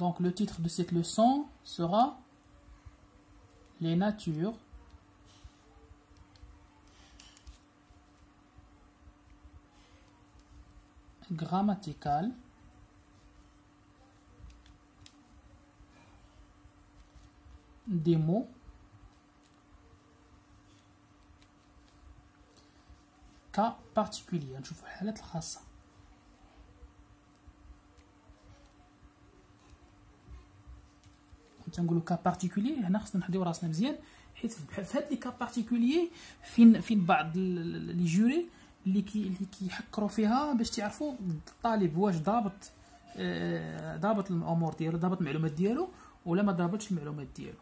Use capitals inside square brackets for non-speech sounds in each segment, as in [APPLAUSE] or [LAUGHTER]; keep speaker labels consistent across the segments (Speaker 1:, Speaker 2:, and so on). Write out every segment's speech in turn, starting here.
Speaker 1: Donc le titre de cette leçon sera Les natures. Grammaticales mots. Cas particuliers نشوفوا الحالات الخاصة تنقولوا كا بارتيكولي هنا خصنا نحديو راسنا مزيان حيت في هاد لي كا بارتيكولي فين فين بعض لي جوري اللي كي اللي كيحكروا فيها باش تعرفوا الطالب واش ضابط ضابط الأمور ديالو ضابط المعلومات ديالو ولا ما ضابطش المعلومات ديالو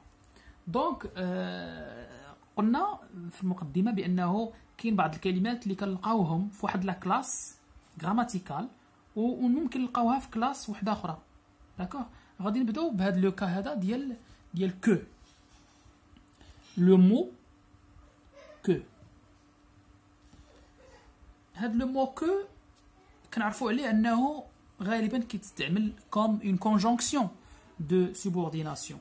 Speaker 1: دونك آه قلنا في المقدمة بأنه كاين بعض الكلمات اللي كنلقاوهم في واحد لا كلاس غراماتيكال وممكن نلقاوها في كلاس وحدة أخرى. داكوغ غادي نبدأو بهذا لو كا هذا ديال ديال كو. لو مو كو. هاد لو مو كو كنعرفوا عليه أنه غالبا كيتستعمل كوم اون كونجونكسيون دو سوبورديناسيون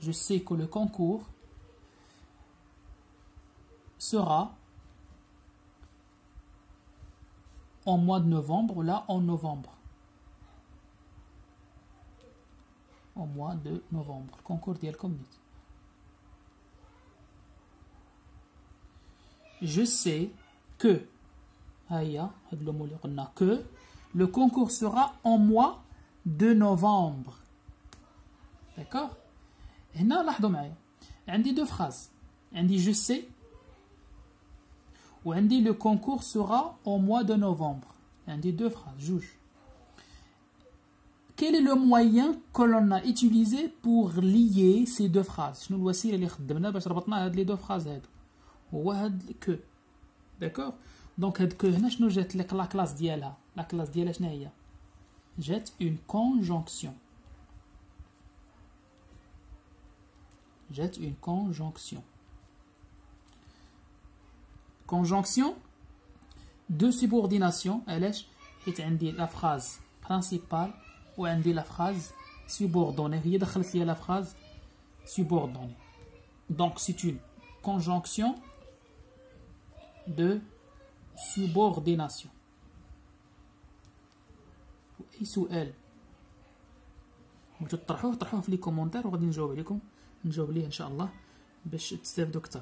Speaker 1: je sais que le concours sera en mois de novembre, là en novembre. Au mois de novembre. Concours d'El Community. Je sais que, que le concours sera en mois de novembre. D'accord? هنا لاحظوا معايا عندي deux phrases عندي je sais وعندي le concours sera au mois de novembre عندي deux phrases جوج quel est le moyen que l'on a utilisé pour lier ces deux phrases شنو الوسيله اللي خدمنا باش ربطنا هاد لي دو فراز هادو هو هاد كو داكوغ دونك هاد كو هنا شنو جات لك لا كلاس ديالها لا كلاس ديالها شنو هي جات اون كونجونكسيون jette une conjonction. Conjonction de subordination. la phrase principale ou la phrase subordonnée. Il la phrase subordonnée. Donc c'est une conjonction de subordination. Et sous elle بغيتو تطرحوه طرحوه في لي كومونتير وغادي نجاوب عليكم. نجاوب ليه إن شاء الله باش تستافدوا أكثر.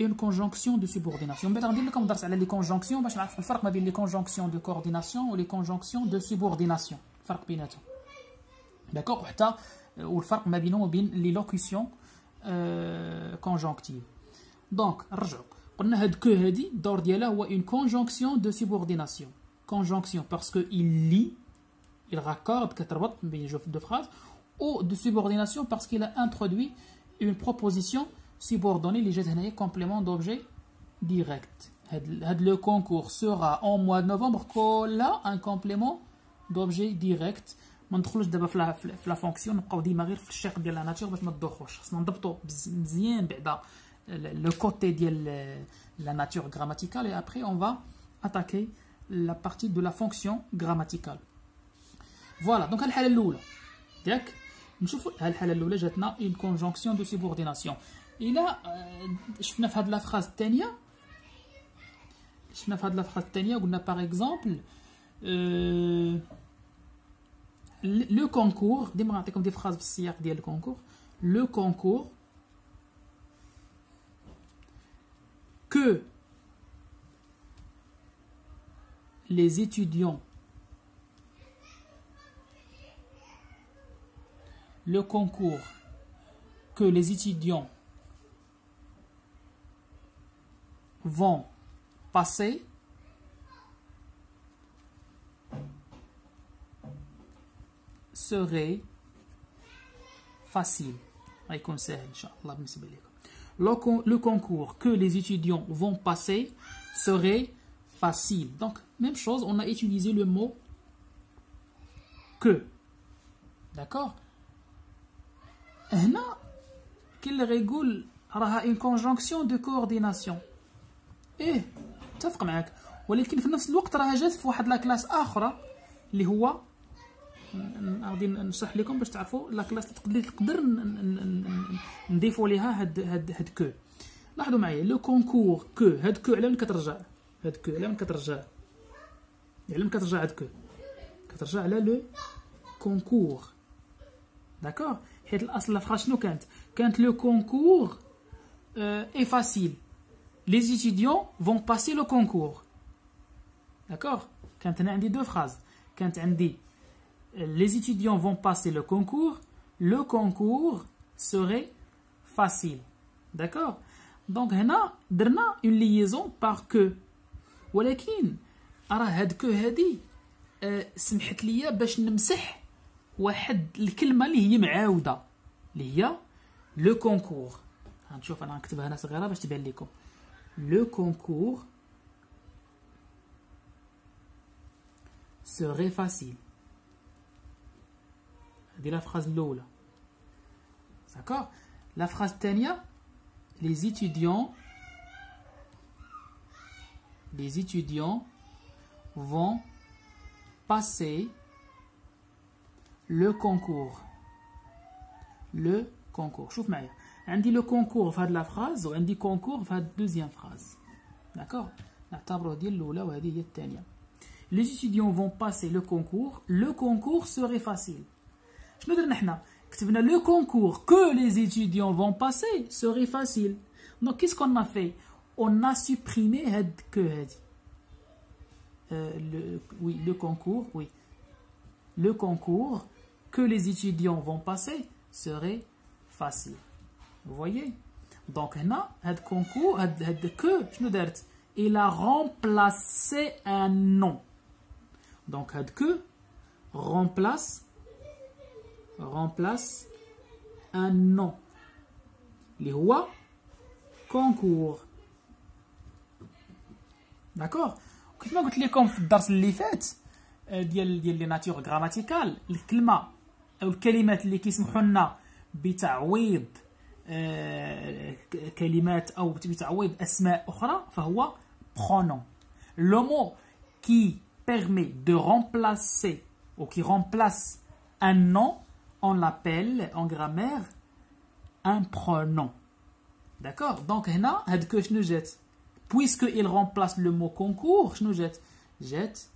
Speaker 1: Une conjonction de subordination. بعد غندير لكم درس على لي كونجونكسيون باش نعرفوا الفرق ما بين لي كونجونكسيون دو كورديناسيون و لي كونجونكسيون دو سوبورديناسيون الفرق بيناتهم. داكوغ وحتى والفرق ما بينهم وبين لي لوكيسيون كونجونكتيف دونك نرجعوا قلنا هاد كو هادي الدور ديالها هو اون كونجونكسيون دو سوبورديناسيون كونجونكسيون باسكو il lie il raccorde كتربط بين جوج دو فراز ou de subordination parce qu'il a introduit une proposition subordonnée اللي جات هنايا complément d'objet direct هاد le concours sera en mois de novembre كلها un complément d'objet direct ما ندخلوش دابا في لا في لا فونكسيون نبقاو ديما غير في الشق ديال لا ناتور باش ما تدوخوش خصنا نضبطو مزيان بعدا لو كوتي ديال لا ناتور غراماتيكال et après on va attaquer la partie de la fonction grammaticale فوالا دونك الحاله الاولى ياك نشوفوا الحاله الاولى جاتنا اون كونجونكسيون دو سوبورديناسيون الى شفنا في هاد لا فراز الثانيه شفنا في هاد لا فراز الثانيه قلنا باغ اكزومبل لو كونكور ديما نعطيكم دي فراز في السياق ديال الكونكور لو كونكور que les étudiants Le concours que les étudiants vont passer serait facile. Le concours que les étudiants vont passer serait facile. Donc, même chose, on a utilisé le mot que. D'accord? هنا كل يقول راها une conjonction de coordination. إيه اتفق معك ولكن في نفس الوقت راها جات في واحد لا كلاس أخرى اللي هو غادي نشرح لكم باش تعرفوا لا كلاس تقدر تقدر نضيفوا ليها هاد هاد هاد كو. لاحظوا معايا لو كونكور كو هاد كو على من كترجع؟ هاد كو على من كترجع؟ على من كترجع هاد كو؟ كترجع على لو كونكور داكوغ حيت الاصل الفراس شنو كانت كانت لو كونكور اي فاسيل les étudiants vont passer le concours d'accord كانت هنا عندي دو فراز كانت عندي les étudiants vont passer le concours, le concours serait facile. D'accord Donc, on a une liaison par que. ولكن ارى هاد كو هادي سمحت لي باش نمسح واحد الكلمه اللي هي معاوده اللي هي لو كونكور غنشوف انا نكتبها هنا صغيره باش تبان لكم لو كونكور serait facile la phrase l'eau d'accord la phrase tenia les étudiants les étudiants vont passer le concours le concours شوف معايا عندي le concours في la phrase وعندي concours في la deuxième phrase d'accord نعتبره ديال الاولى وهذه هي الثانيه les étudiants vont passer le concours le concours serait facile شنو درنا حنا كتبنا le concours que les étudiants vont passer serait facile donc qu'est-ce qu'on a fait on a supprimé هاد que هادي euh, le, oui le concours oui le concours que les étudiants vont passer serait facile vous voyez donc هنا هاد concours هاد هاد que شنو دارت il a remplacé un nom donc هاد que remplace remplace un nom اللي هو concours داكوغ كيف ما قلت لكم في الدرس اللي فات ديال ديال لي ناتور غراماتيكال الكلمه او الكلمات اللي كيسمحوا لنا بتعويض كلمات او بتعويض اسماء اخرى فهو pronom le mot qui permet de remplacer ou qui remplace un nom on l'appelle en grammaire un pronom. D'accord Donc, هنا هاد que je jette. Puisqu'il remplace le mot concours, je nous jette. Jette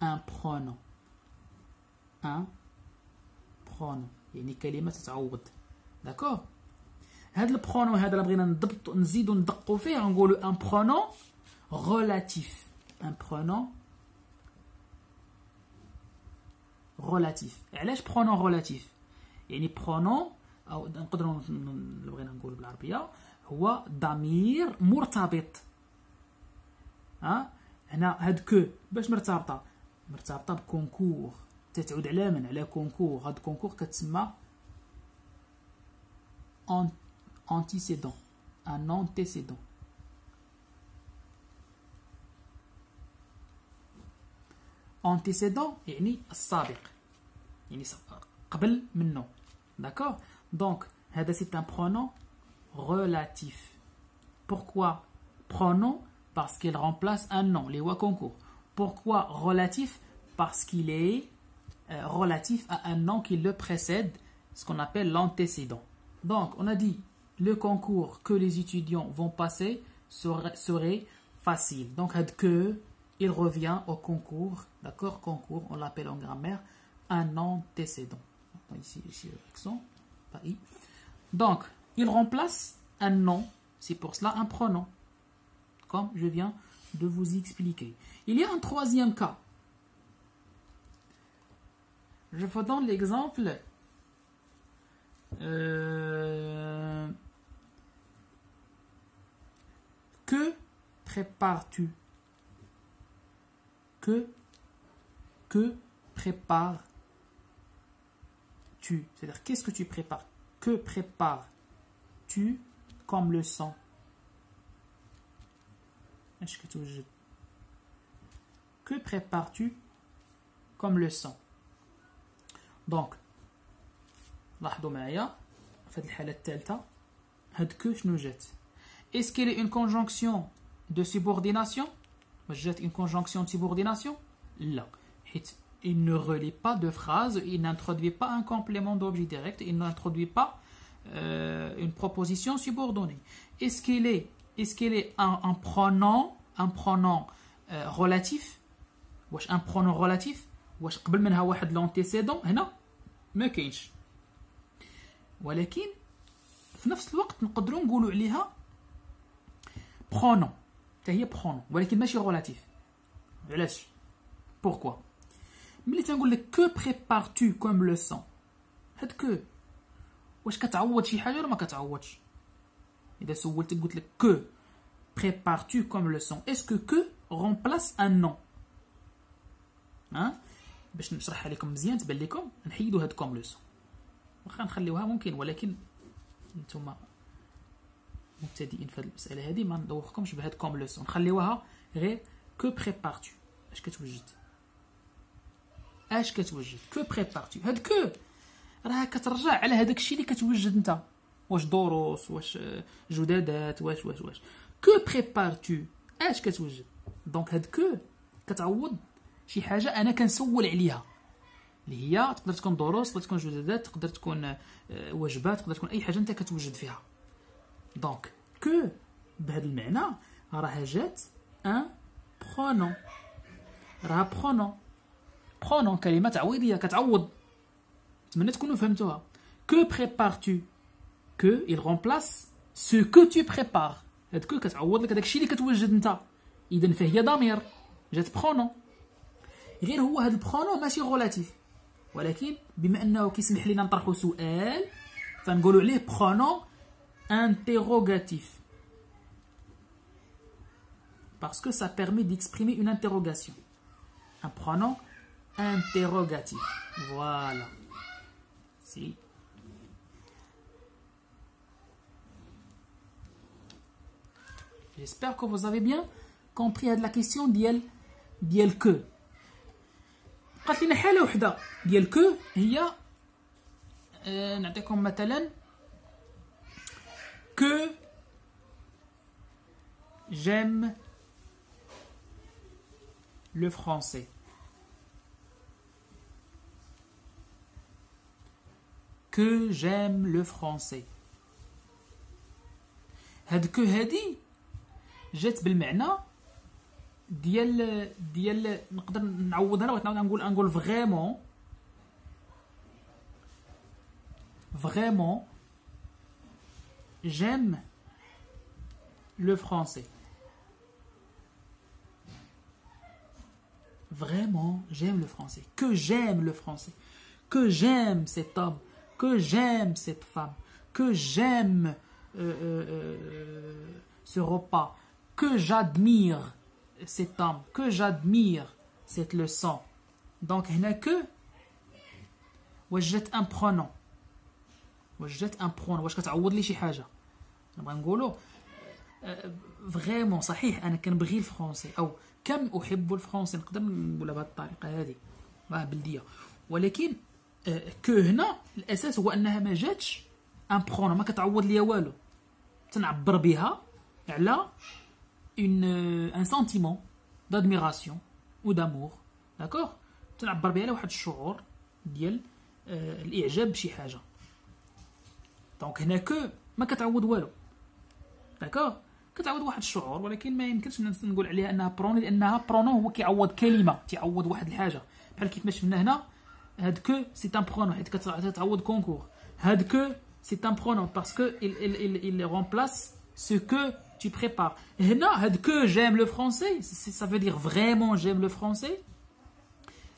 Speaker 1: un pronom. Un pronom. يعني كلمة تتعوض. D'accord? هاد البرونون هذا اللي بغينا نضبط نزيدو ندقو فيه نقولو un pronom relatif. Un pronom relatif. علاش pronom relatif يعني pronom أو نقدروا بغينا نقول بالعربية هو ضمير مرتبط. ها؟ هنا هاد كو باش مرتبطة؟ مرتبطة بكونكور. تتعود على من على كونكور هاد كونكور كتسمى antécédent un antécédent antécédent يعني السابق يعني قبل منه d'accord donc هذا c'est un pronom relatif pourquoi pronom parce qu'il remplace un nom les voix concours pourquoi relatif parce qu'il est euh, relatif à un nom qui le précède ce qu'on appelle l'antécédent donc on a dit le concours que les étudiants vont passer serait, facile donc il revient au concours d'accord concours on l'appelle en grammaire un antécédent. Ici, ici. Donc, il remplace un nom, c'est pour cela un pronom, comme je viens de vous expliquer. Il y a un troisième cas. Je vous donne l'exemple Euh, que prépares-tu? Que que prépares-tu? C'est-à-dire qu'est-ce que tu prépares? Que prépares-tu comme le sang? Que prépares-tu comme le sang? Donc, لاحظوا معايا في هذه الحالة الثالثة هاد كو شنو جات Est-ce qu'elle est une conjonction de subordination جات une conjonction de subordination لا حيت il ne relie pas de phrase, il n'introduit pas un complément d'objet direct, il n'introduit pas euh, une proposition subordonnée. Est-ce qu'il est, est, qu'il est un, un, pronom, un pronom euh, relatif واش ان برونون ريلاتيف واش قبل منها واحد لونتيسيدون هنا ما كاينش. ولكن في نفس الوقت نقدروا نقولوا عليها برونون حتى هي برونون ولكن ماشي ريلاتيف علاش؟ بوركوا ملي تنقول لك كو بريبار تو كوم لو سون هاد كو واش كتعوض شي حاجة ولا ما كتعوضش؟ إذا سولتك قلت لك كو بريبار تو كوم لو سون اسكو كو remplace ان نون ها باش نشرحها لكم مزيان تبان لكم؟ نحيدوا هاد كوم لو سون واخا نخليوها ممكن ولكن نتوما مبتدئين في هاد المسألة هادي ما ندوخكمش بهاد كوم لو سون نخليوها غير كو بريبار تو اش كتوجد؟ اش كتوجد؟ كو بريبار تو هاد كو راه كترجع على هذاك الشيء اللي كتوجد انت. واش دروس واش جدادات واش واش واش. كو بريبار تو اش كتوجد؟ دونك هاد كو كتعوض شي حاجة أنا كنسول عليها. اللي هي تقدر تكون دروس تقدر تكون جدادات تقدر تكون وجبات تقدر تكون أي حاجة أنت كتوجد فيها. دونك كو بهذا المعنى راه جات ان برونون راه برونون برونون كلمة تعويضية كتعوض. نتمنى تكونوا فهمتوها. كو بريبار تو كو il remplace ce que tu prépares. هاد كو كتعوض لك الشيء اللي كتوجد أنت. اذا فهي ضمير. جات برونون غير هو هذا البرونون ماشي غولاتيف ولكن بما انه كيسمح لينا نطرحوا سؤال فنقولوا عليه برونون انتيروغاتيف parce que ça permet d'exprimer une interrogation. Un pronom interrogatif. Voilà. Si. J'espère que vous avez bien compris la question ديال ديال que. قالت لنا حالة وحدة ديال كو هي آه نعطيكم مثلا que j'aime le français. Que j'aime le français. هاد كو هادي جات بالمعنى ديال ديال نقدر نعوضها بغيت نعاود نقول نقول فريمون فريمون j'aime le français. Vraiment, j'aime le français. Que j'aime le français. Que j'aime cet homme. Que j'aime cette femme. Que j'aime euh, euh, ce repas. Que j'admire Cet homme. Que j'admire cette leçon. Donc, il n'y a que. وجدت un pronom. وجدت ان برون واش كتعوض لي شي حاجة نبغي نقولوا فريمون صحيح أنا كنبغي الفرونسي أو كم احب الفرونسي نقدر نقولها بهذه الطريقة هذه راه بلديه ولكن كو هنا الاساس هو انها ما جاتش ان برون ما كتعوض ليا والو تنعبر بها على اون ان سنتيمون d'admiration ou d'amour داكوغ تنعبر بها على واحد الشعور ديال الاعجاب بشي حاجه دونك هنا كو ما كتعوض والو داكوغ كتعوض واحد الشعور ولكن ما يمكنش نقول عليها انها بروني لانها برونو هو كيعوض كلمه تيعوض واحد الحاجه بحال كيف ما شفنا هنا هاد كو سي ان برونو حيت كتعوض كونكور هاد كو سي ان برونو باسكو il, il, il, il remplace ce que tu prépares هنا هاد كو j'aime le français ça veut dire vraiment j'aime le français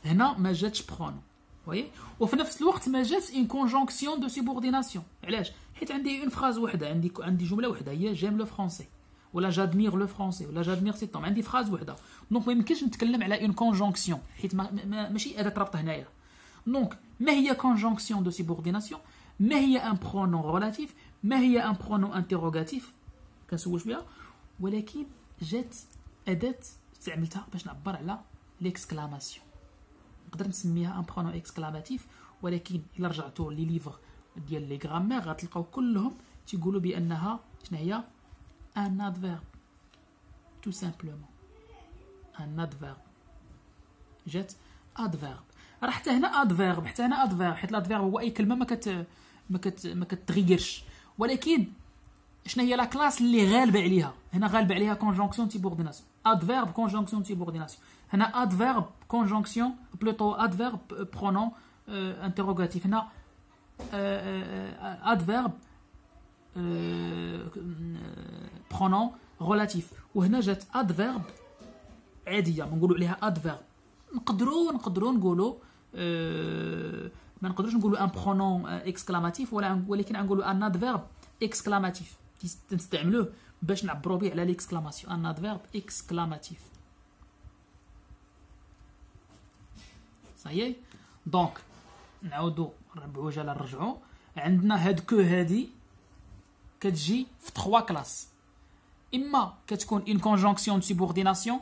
Speaker 1: هنا ما جاتش برونو voyez وفي نفس الوقت ما جاتش une conjonction de subordination علاش حيت عندي une phrase وحده عندي عندي جمله وحده هي j'aime le français ولا j'admire le français ولا j'admire cet homme عندي phrase وحده دونك ما يمكنش نتكلم على une conjonction حيت ما ما ماشي اداه ربط هنايا دونك ما هي conjonction de subordination ما هي un pronom relatif ما هي un pronom interrogatif كنسولش بها ولكن جات أداة استعملتها باش نعبر على ليكسكلاماسيون نقدر نسميها ان برونون اكسكلاماتيف ولكن إلا رجعتوا لي ليفر ديال لي غرامير غتلقاو كلهم تيقولوا بأنها شنو هي؟ ان ادفيرب تو سامبلومون ان ادفيرب جات ادفيرب راه حتى هنا ادفيرب حتى هنا ادفيرب حيت الادفيرب هو أي كلمة ما كت ما كت ما كتغيرش. ولكن شنو هي لا كلاس اللي غالبة عليها؟ هنا غالبة عليها كونجونكسيون تي بورديناسيون ادفيرب كونجونكسيون تي بورديناسيون هنا ادفيرب كونجونكسيون بلوتو ادفيرب برونون انتروغاتيف هنا ادفيرب برونون رولاتيف وهنا جات ادفيرب عادية. بنقولوا عليها ادفيرب نقدروا نقدروا نقولوا euh, ما نقدروش نقولوا ان برونون اكسكلاماتيف ولكن نقولوا ان ادفيرب اكسكلاماتيف تستعملوه باش نعبروا به على ليكسكلاماسيون. ان ادفيرب اكسكلاماتيف صايي دونك نعاودو بعجاله نرجعو. عندنا هاد كو هادي كتجي في 3 كلاس إما كتكون اون كونجونكسيون دو سوبورديناسيون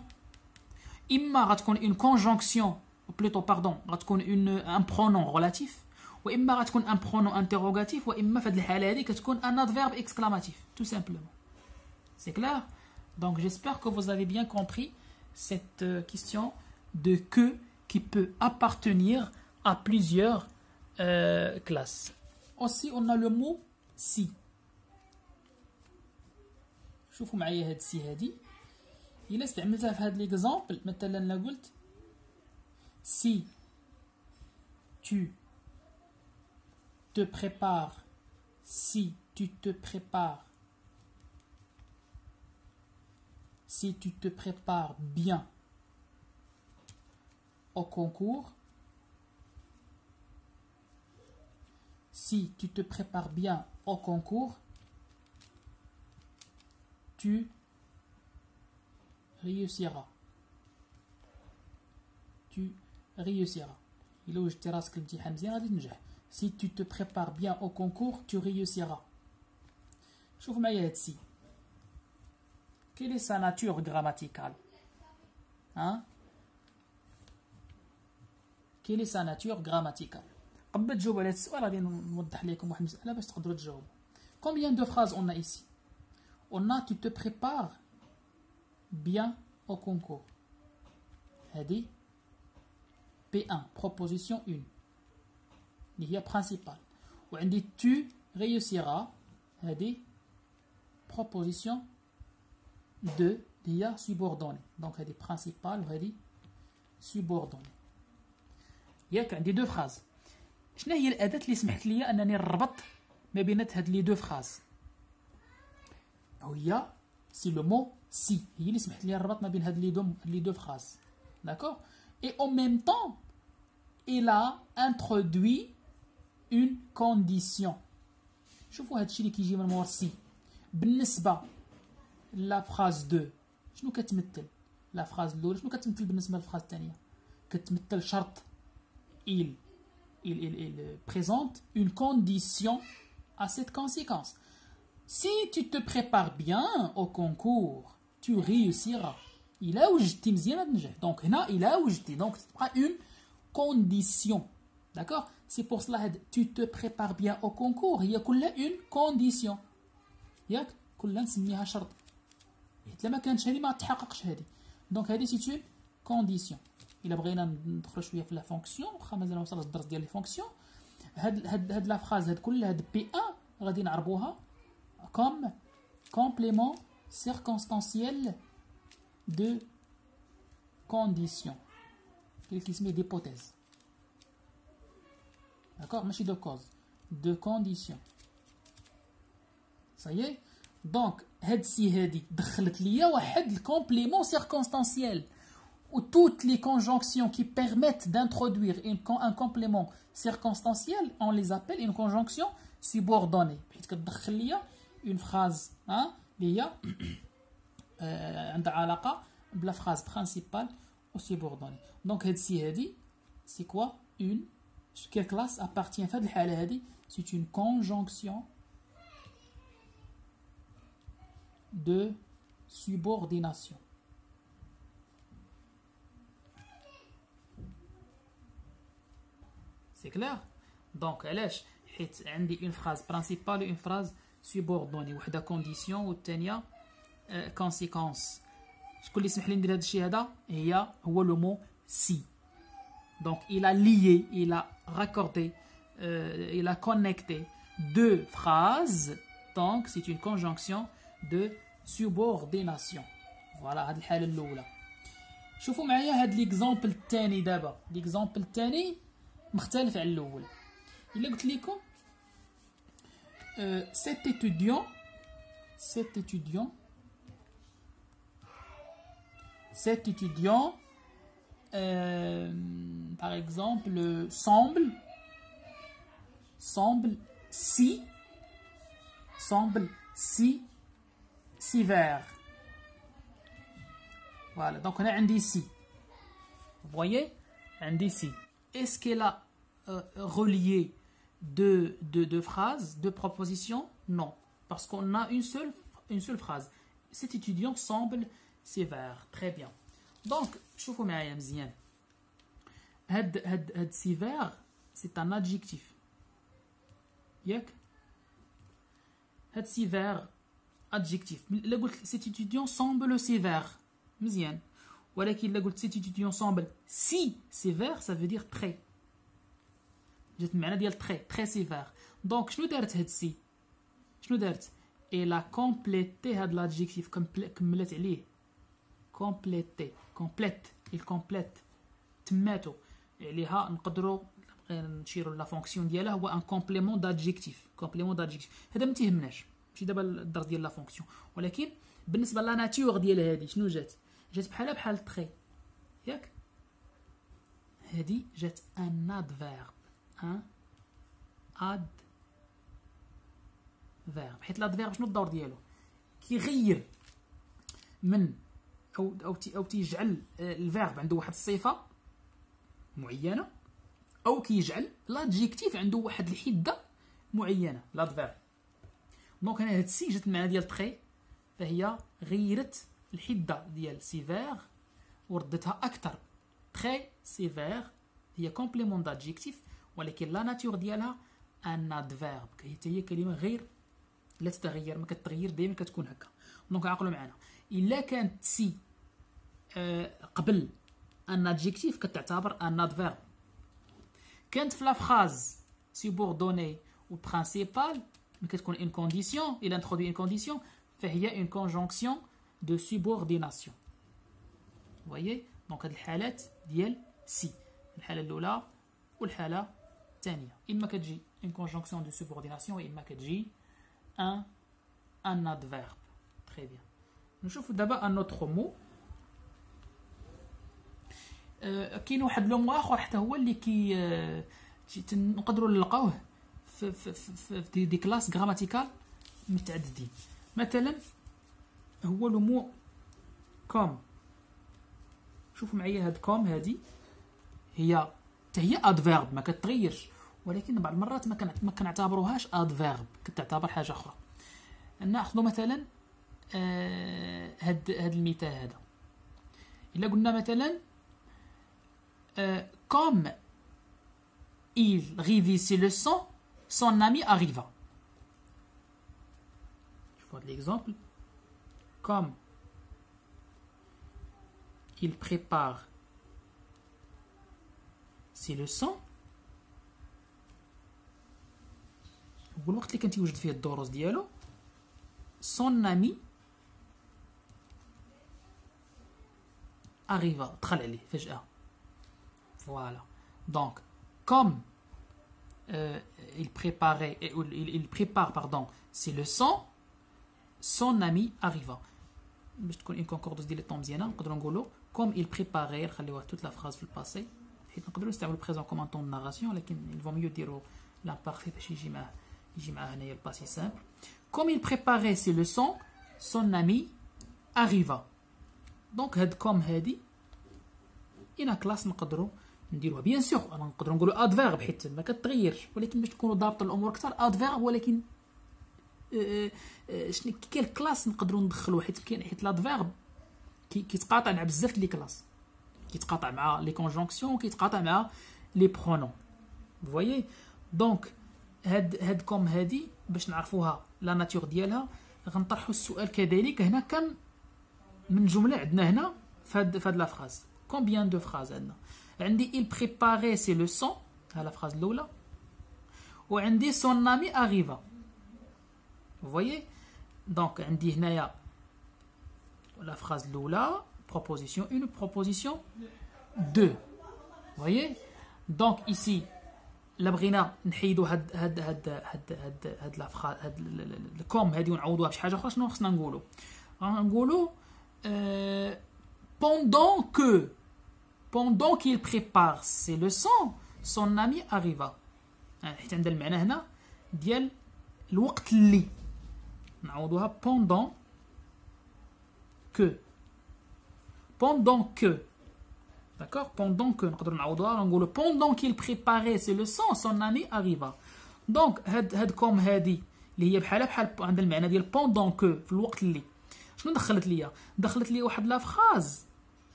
Speaker 1: إما غتكون اون كونجونكسيون بلوتو باردون غتكون اون ان برونون ريلاتيف واما غتكون ان برونون انتروغاتيف واما في هاد الحاله هادي كتكون ان ادفيرب اكسكلاماتيف تو سامبلومون C'est clair Donc j'espère que vous avez bien compris cette euh, question de que qui peut appartenir à plusieurs euh, classes. Aussi, on a le mot si. شوفوا معايا هاد سي هادي الا استعملتها في هاد ليكزامبل مثلا لا قلت si tu te si tu te prépares si tu te prépares bien au concours, si tu te prépares bien au concours, tu réussiras. Tu réussiras. Si tu te prépares bien au concours, tu réussiras. شوف معايا هادسي quelle est sa nature grammaticale hein? Quelle est sa nature grammaticale قبل تجاوب على هذا السؤال غادي نوضح لكم واحد المسألة باش تقدروا تجاوبوا Combien de phrases on a ici On a tu te prépares bien au concours هذه P1 proposition 1 اللي هي principale وعندي tu réussiras هذه proposition 2 اللي هي subordonnée دونك هذه برينسيبال وهذه subordonnée ياك عندي دو فراز شنو هي الاداه اللي سمحت لي انني نربط ما بينات هاد لي دو فراز هي سي لو مو سي هي اللي سمحت لي نربط ما بين هاد لي دو لي دو فراز داكور اي او ميم طون il a introduit une condition شوفوا هادشي اللي كيجي من مور سي بالنسبه لا فراز دو شنو كتمثل لا فراز الاولى شنو كتمثل بالنسبه للفراز الثانيه كتمثل شرط il il, il, il présente une condition à cette conséquence si tu te prépares bien au concours tu réussiras il a وجدتي مزيان تنجح دونك هنا il a وجدتي دونك تبقى une condition d'accord c'est pour cela tu te prépares bien au concours هي كلها une condition ياك كلها نسميها شرط حيت ما كانتش هذه ما تحققش هذه دونك هذه سي اون كونديسيون الا بغينا ندخلوا شويه في لا فونكسيون واخا مازال ما وصلش الدرس ديال لي فونكسيون هاد هاد هاد لا فراز هاد كل هاد بي 1 غادي نعربوها كوم كومبليمون سيركونستانسييل دو كونديسيون كاين كيسميه ديبوتيز داكوغ ماشي دو كوز دو كونديسيون صايي دونك هاد سي هادي دخلت ليا واحد الكومبليمون سيركونستانسيال ou toutes les conjonctions qui permettent d'introduire un complément circonstanciel, on les appelle une conjonction subordonnée. Une phrase hein, qui [COUGHS] a la phrase principale ou subordonnée. Donc, c'est quoi Une quelle classe appartient à C'est une conjonction de subordination. C'est clair Donc, علاش حيت عندي une phrase principale et une phrase subordonnée وحده condition والثانيه conséquence شكون اللي يسمح لي ندير هذا الشيء هذا هي هو لو مو si donc il a lié il a raccordé euh, il a connecté deux phrases donc c'est une conjonction de subordination فوالا هاد الحاله الاولى شوفوا معايا هاد ليكزامبل الثاني دابا ليكزامبل الثاني مختلف على الاول الا قلت لكم cet étudiant cet étudiant cet étudiant euh, par exemple semble semble si semble si sévère. Voilà, donc on a un ici. Vous voyez? Un ici. Est-ce qu'elle a euh, relié deux, deux, phrases, deux propositions? Non, parce qu'on a une seule, une seule phrase. Cet étudiant semble sévère. Très bien. Donc, شوفوا معايا مزيان. هاد هاد هاد sévère, c'est un adjectif. ياك؟ هاد sévère adjectif الا قلت cet étudiant semble sévère مزيان ولكن الا قلت cet étudiant semble si sévère ça veut dire très جات المعنى ديال très très sévère دونك شنو دارت هاد سي شنو دارت الا كومبليتي هاد l'adjectif كملت عليه كومبليتي كومبليت الكومبليت تماتو عليها نقدروا نشيروا لا فونكسيون ديالها هو ان كومبليمون دادجيكتيف كومبليمون دادجيكتيف هذا ما تيهمناش ماشي دابا الدرس ديال لا فونكسيون ولكن بالنسبة لا ناتور ديال هذه شنو جات جات بحالها بحال تري ياك هذه جات ان ادفيرب ان اد فيرب حيت لادفيرب شنو الدور ديالو كيغير من أو أو أو تيجعل الفيرب عنده واحد الصفة معينة أو كيجعل لادجيكتيف عنده واحد الحدة معينة لادفيرب دونك هنا هاد سي جات المعنى ديال تخي فهي غيرت الحدة ديال سيفير وردتها أكثر. تخي سيفير هي كومبليمون دادجيكتيف ولكن لا ناتور ديالها ان ادفيرب هي كلمة غير لا تتغير ما كتغير دائما كتكون هكا. دونك عقلوا معنا. إلا كانت سي آه، قبل أن ادجيكتيف كتعتبر ان ادفيرب كانت في لافراز سيبوردوني و برينسيبال ملي كتكون اون كونديسيون إلا انتخودي اون كونديسيون فهي اون كونجونكسيون دو سيبورديناسيون فوايي دونك هاد الحالات ديال سي الحالة الأولى والحالة الثانية. إما كتجي اون كونجونكسيون دو سيبورديناسيون وإما كتجي ان ان ادفيرب تري بيان نشوف دابا un autre mot. كاين واحد لو اخر حتى هو اللي كي نقدروا نلقاوه في, في, في, دي كلاس غراماتيكال متعددين. مثلا هو لو مو كوم. شوفوا معايا هاد كوم هادي. هي حتى هي ادفيرب ما كتغيرش. ولكن بعض المرات ما كنعتبروهاش ادفيرب كتعتبر حاجة أخرى. ناخذ مثلا آه هاد هاد المثال هذا الا قلنا مثلا آه كوم il révisait le son son ami arriva. Je vois l'exemple. Comme il prépare ses leçons, والوقت اللي كان تيوجد فيه الدروس ديالو son ami arriva دخل عليه فجأة voilà donc comme euh, il préparait, il, il prépare pardon, ses leçons, son ami arriva. باش تكون une concordance ديال الطون مزيانه نقدروا نقولوا comme il préparait toute la phrase في الباسي حيت نقدروا نستعملوا présent comme un ton de narration لكن il vaut mieux dire l'imparfait باش يجي معاه يجي معاه هنايا الباسي simple comme il préparait ses leçons son ami arriva دونك هاد كوم هادي إنا كلاس نقدروا نديروها. بيان سور أنا نقدروا نقولوا ادفيرب حيت ما كتغيرش ولكن باش تكونوا ضابط الأمور أكثر ادفيرب ولكن أه، أه، شنو كاين كلاس نقدروا ندخلوا حيت كاين حيت لادفيرب كيتقاطع مع بزاف لي كلاس. كيتقاطع مع لي كونجونكسيون كيتقاطع مع لي برونون فوايي دونك هاد هاد كوم هادي باش نعرفوها لا ناتور ديالها غنطرحوا السؤال كذلك. هنا كان من جمله عندنا هنا فهاد فهاد لا فراز كومبيان دو فراز عندنا عندي il préparait ses leçons ها لا فراز الاولى وعندي son ami arriva vous voyez donc عندي هنايا la phrase الاولى proposition 1 proposition 2 vous voyez donc ici لا بغينا نحيدوا هاد هاد هاد هاد هاد هاد لا فراز هاد الكوم هادي ونعوضوها بشي حاجه اخرى شنو خصنا نقولوا غنقولوا pendant que pendant qu'il prépare ses leçons son ami arriva حيت عندنا المعنى هنا ديال الوقت اللي نعوضوها pendant que pendant que d'accord pendant que نقدر نعوضوها نقولوا pendant qu'il préparait ses leçons son ami arriva دونك هاد هاد كوم هادي اللي هي بحال بحال عندها المعنى ديال pendant que في الوقت اللي شنو دخلت ليا؟ دخلت ليا واحد لا فراز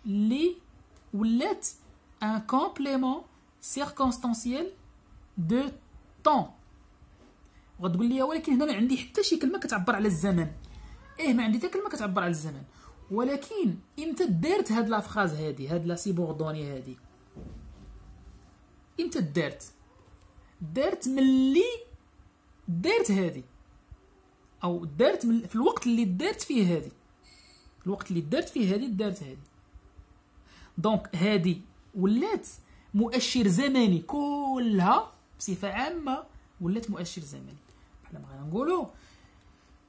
Speaker 1: اللي ولات ان كومبليمون سيركونستانسييل دو طون غتقول لي ولكن هنا ما عندي حتى شي كلمة كتعبر على الزمن. إيه ما عندي حتى كلمة كتعبر على الزمن. ولكن إمتى دارت هاد لا فراز هادي هاد لا سيبوردوني هادي؟ إمتى دارت؟ دارت ملي دارت هادي. أو دارت في الوقت اللي دارت فيه هادي الوقت اللي دارت فيه هادي دارت هادي دونك هادي ولات مؤشر زمني كلها بصفة عامة ولات مؤشر زمني. بحال ما نقولوا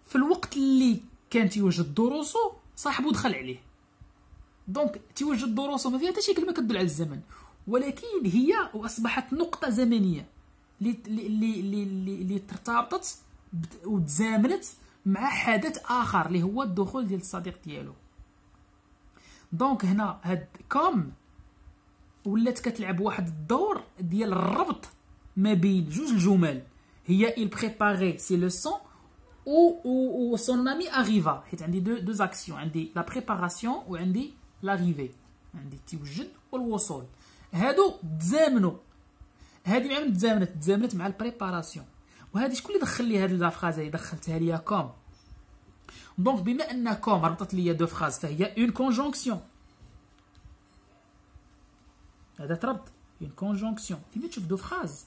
Speaker 1: في الوقت اللي كان تيوجد دروسو صاحبو دخل عليه. دونك تيوجد دروسو ما فيها حتى شي كلمة كتدل على الزمن. ولكن هي واصبحت نقطة زمنية. اللي اللي اللي اللي ترتبطت وتزامنت مع حدث آخر اللي هو الدخول ديال الصديق ديالو. دونك هنا هاد كوم ولات كتلعب واحد الدور ديال الربط ما بين جوج الجمل. هي il préparait ses leçons ou ou son ami arriva. حيت عندي دو دو اكسيون عندي لا بريباراسيون وعندي لاريفي عندي التوجد والوصول هادو تزامنوا. هادي مع من تزامنت. تزامنت مع البريباراسيون وهذه شكون اللي دخل لي هذه لافراز هذه دخلتها ليا كوم. دونك بما أن كوم ربطت ليا دو فراز فهي اون كونجونكسيون هذا تربط. اون كونجونكسيون فيما تشوف دو فراز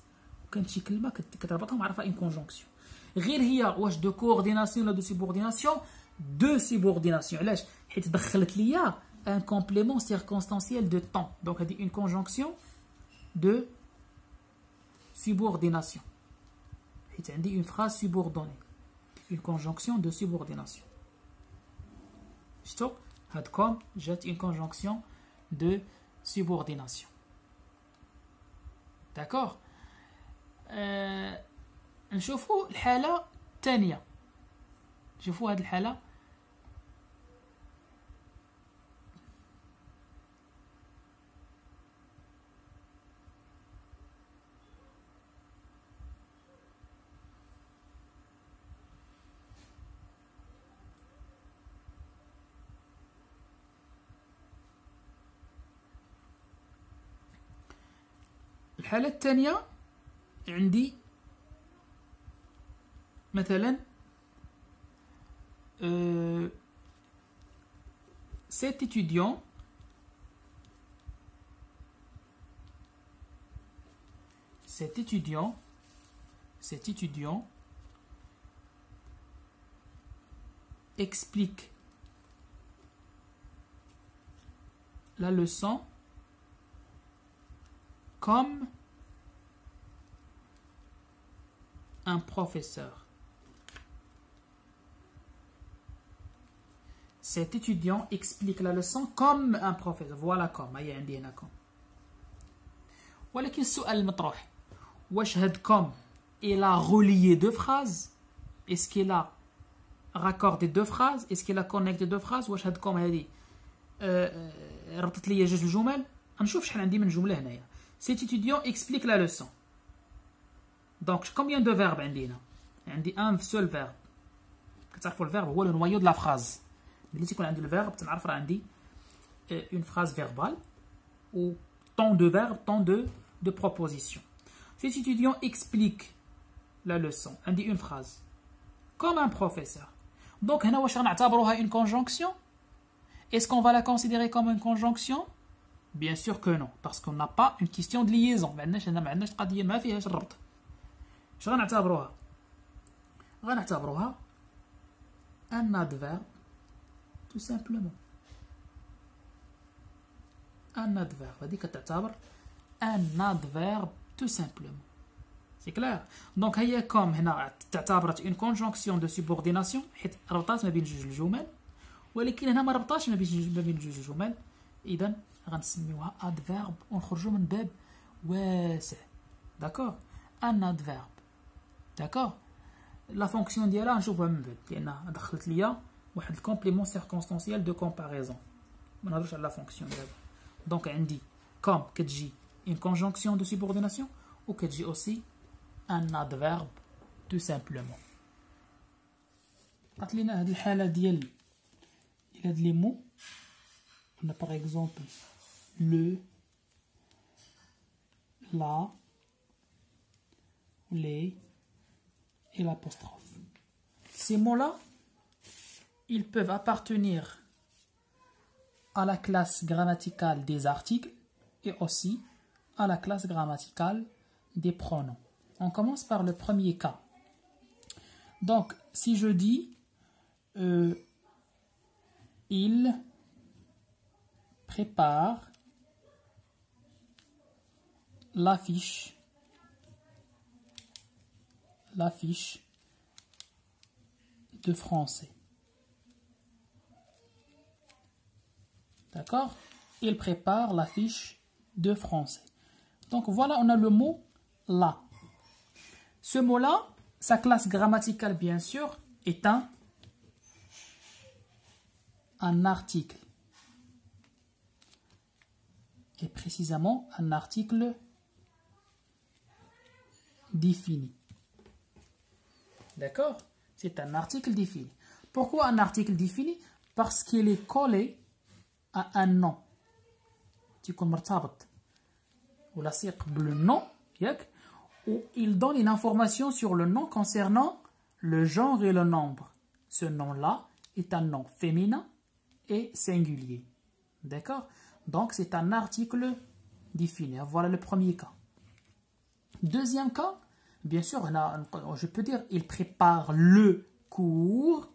Speaker 1: وكانت شي كلمة كتربطهم عرفها؟ اون كونجونكسيون غير هي واش دو كورديناسيون ولا دو سيبورديناسيون دو سيبورديناسيون علاش؟ حيت دخلت ليا ان كومبليمون سيركونستانسييل دو طون دونك هذه اون كونجونكسيون دو سيبورديناسيون حيت عندي اون فراز سيبوردوني اون كونجونكسيون دو سيبورديناسيون شتو هاد كوم جات اون كونجونكسيون دو سيبورديناسيون داكوغ أه نشوفوا الحاله الثانيه شوفوا هاد الحاله الحالة الثانية عندي مثلا euh, cet étudiant cet étudiant cet étudiant explique la leçon comme un professeur. cet étudiant explique la leçon comme un professeur voilà comme هي عندي هنا comme ولكن السؤال المطروح واش هاد comme il a relié deux phrases est-ce qu'il a raccordé deux phrases est-ce qu'il a connecté deux phrases واش هاد comme هادي ربطت لي جوج الجمل نشوف شحال عندي من جمله هنايا cet étudiant explique la leçon donc combien de verbes عندي هنا عندي un seul verbe كتعرفوا الفيرب هو لو نوايو دو لا فراز ملي تيكون عندي الفيرب تنعرف راه عندي اون فراز فيربال و طون دو فيرب طون دو دو بروبوزيسيون Cet étudiant explique la leçon عندي une phrase comme un professeur donc هنا واش غنعتبروها une conjonction est-ce qu'on va la considérer comme une conjonction bien sûr que non parce qu'on n'a pas une question de liaison اش غنعتبروها غنعتبروها un adverbe tout simplement. Un adverbe. هذه كتعتبر un adverbe tout simplement. C'est clair donc هي comme هنا تعتبرت une conjonction de subordination. حيت ربطات ما بين جوج الجمل. ولكن هنا ما ربطاش ما بين ما بين جوج الجمل. اذا غنسميوها adverbe. ونخرجوا من باب واسع. داكور ان adverbe. داكور لا فونكسيون ديالها نشوفها من بعد لان دخلت ليا واحد الكومبليمون سيركونستانسيال دو كومباريزون ما نهضرش على لا فونكسيون دابا دونك عندي كوم كتجي une conjonction de subordination ou كتجي aussi un adverbe tout simplement عطات لينا هاد الحالة ديال ديال هاد لي مو قلنا par exemple le la les l'apostrophe. Ces mots-là, ils peuvent appartenir à la classe grammaticale des articles et aussi à la classe grammaticale des pronoms. On commence par le premier cas. Donc, si je dis euh, il prépare l'affiche l'affiche de français. D'accord? Il prépare la fiche de français. Donc voilà, on a le mot là. Ce mot-là, sa classe grammaticale, bien sûr, est un, un article. Et précisément un article défini. D'accord? C'est un article défini. Pourquoi un article défini? Parce qu'il est collé à un nom. Tu Ou la le nom, où il donne une information sur le nom concernant le genre et le nombre. Ce nom-là est un nom féminin et singulier. D'accord? Donc, c'est un article défini. Voilà le premier cas. Deuxième cas, bien sûr, je peux dire il prépare le cours.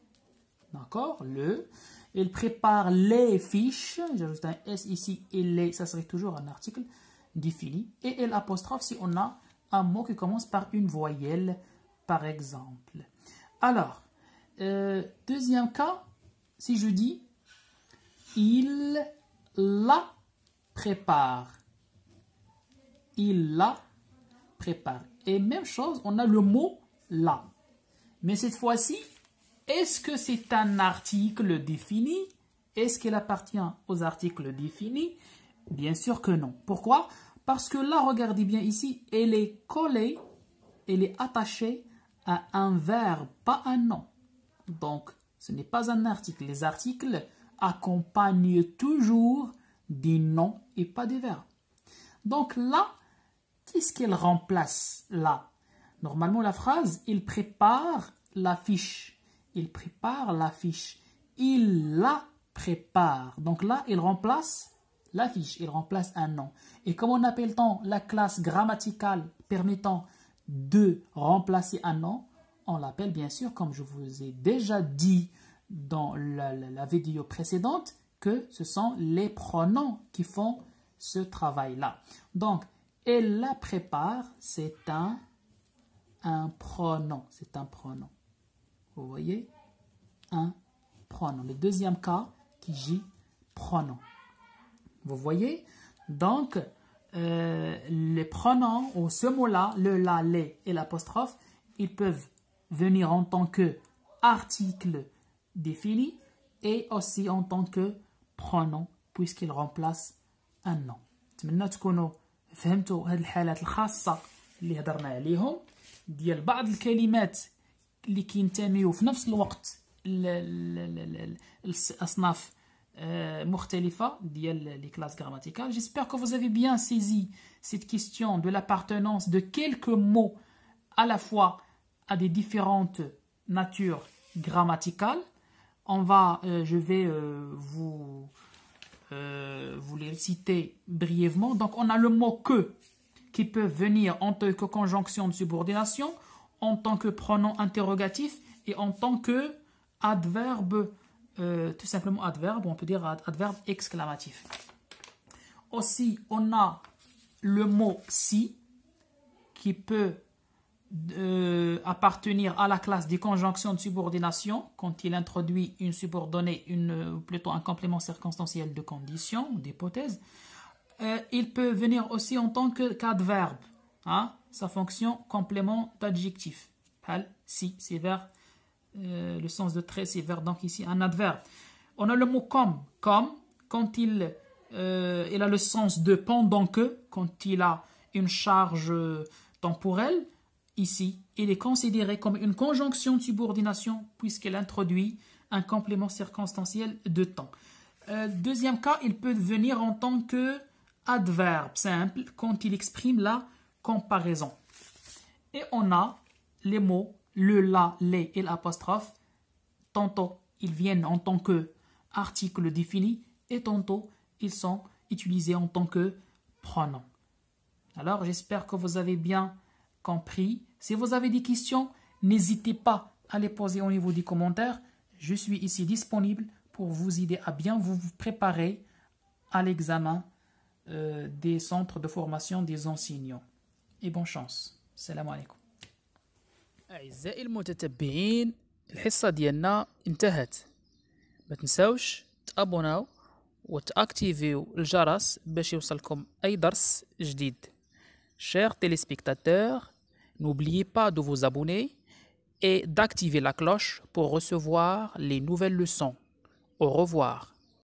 Speaker 1: D'accord Le. Il prépare les fiches. J'ajoute un S ici et les, ça serait toujours un article défini. Et l'apostrophe si on a un mot qui commence par une voyelle, par exemple. Alors, euh, deuxième cas, si je dis il la prépare. Il la prépare. Et même chose, on a le mot là. Mais cette fois-ci, est-ce que c'est un article défini? Est-ce qu'il appartient aux articles définis? Bien sûr que non. Pourquoi? Parce que là, regardez bien ici, elle est collée, elle est attachée à un verbe, pas un nom. Donc, ce n'est pas un article. Les articles accompagnent toujours des noms et pas des verbes. Donc là, Qu'est-ce qu'elle remplace là? Normalement, la phrase il prépare la fiche. Il prépare la fiche. Il la prépare. Donc là, il remplace la fiche. Il remplace un nom. Et comment appelle-t-on la classe grammaticale permettant de remplacer un nom On l'appelle bien sûr, comme je vous ai déjà dit dans la, la vidéo précédente, que ce sont les pronoms qui font ce travail-là. Donc, elle la prépare, c'est un, un pronom. C'est un pronom. Vous voyez? Un pronom. Le deuxième cas, qui dit pronom. Vous voyez? Donc, euh, les pronoms ou ce mot-là, le la, les et l'apostrophe, ils peuvent venir en tant que article défini et aussi en tant que pronom puisqu'il remplace un nom. نتمنى تكونوا فهمتوا هذه الحالات الخاصة اللي هضرنا عليهم ديال بعض الكلمات اللي كينتميو في نفس الوقت الاصناف مختلفة ديال les classes grammaticales. J'espère que vous avez bien saisi cette question de l'appartenance de quelques mots à la fois à des différentes natures grammaticales. On va, euh, je vais euh, vous, euh, vous les citer brièvement. Donc, on a le mot que qui peut venir en tant que conjonction de subordination, en tant que pronom interrogatif et en tant que adverbe, tout simplement adverbe, on peut dire adverbe exclamatif. Aussi, on a le mot si qui peut euh, appartenir à la classe des conjonctions de subordination quand il introduit une subordonnée, une, plutôt un complément circonstanciel de condition d'hypothèse. Euh, il peut venir aussi en tant qu'adverbe. Hein, sa fonction complément d'adjectif. Si, c'est vers euh, le sens de trait, c'est vers donc ici un adverbe. On a le mot comme, comme, quand il, il a le sens de pendant que, quand il a une charge temporelle, ici, il est considéré comme une conjonction de subordination puisqu'elle introduit un complément circonstanciel de temps. Euh, deuxième cas, il peut venir en tant que adverbe simple quand il exprime la comparaison. Et on a les mots le, la, les et l'apostrophe. Tantôt, ils viennent en tant que article défini et tantôt, ils sont utilisés en tant que pronom. Alors, j'espère que vous avez bien compris si vous avez des questions, n'hésitez pas à les poser au niveau des commentaires. Je suis ici disponible pour vous aider à bien vous préparer à l'examen euh, des centres de formation des enseignants. Et bonne chance. Salam alaikum.
Speaker 2: أعزائي المتتبعين الحصة ديالنا انتهت ما تنساوش تابوناو وتاكتيفيو الجرس باش يوصلكم أي درس جديد Chers téléspectateurs, N'oubliez pas de vous abonner et d'activer la cloche pour recevoir les nouvelles leçons. Au revoir.